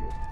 good.